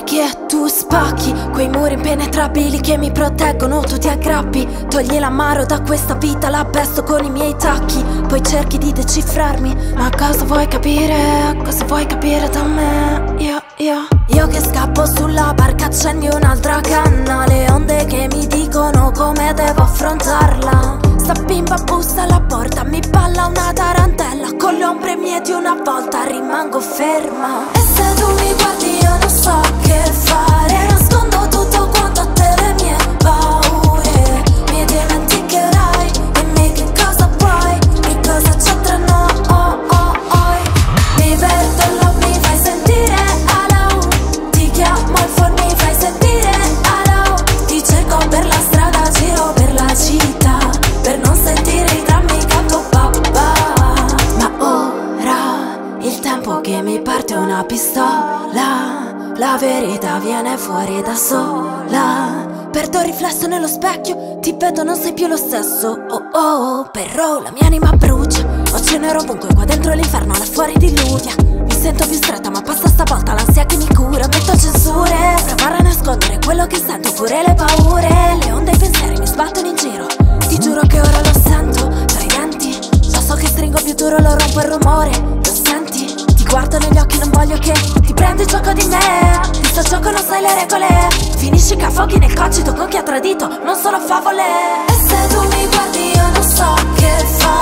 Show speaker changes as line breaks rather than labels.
e tu spacchi Quei muri impenetrabili che mi proteggono Tu ti aggrappi Togli l'amaro da questa vita La pesto con i miei tacchi Poi cerchi di decifrarmi. Ma cosa vuoi capire? Cosa vuoi capire da me? Io, io Io che scappo sulla barca Accendi un'altra canna. Le onde che mi dicono come devo affrontarla. Sta bimba bussa alla porta Mi balla una tarantella. Con le ombre mie di una volta Rimango ferma tempo che mi parte una pistola. La verità viene fuori da sola. Perdo il riflesso nello specchio Ti vedo non sei più lo stesso. Oh oh Però la mia anima brucia. Ho cenere ovunque qua dentro l'inferno Là fuori diluvia. Mi sento più stretta ma passa stavolta l'ansia che mi cura. Metto censure Provare a nascondere quello che sento Pure le paure. Le onde e i pensieri mi sbattono in giro. Ti giuro che ora lo sento Tra i denti. Lo so che stringo più duro lo rompo il rumore guardo negli occhi non voglio che Ti prendi gioco di me. Di sto gioco non sai le regole. Finisci che affoghi nel cocito con chi ha tradito Non sono favole. E se tu mi guardi io non so che fare